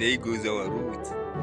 there goes our route.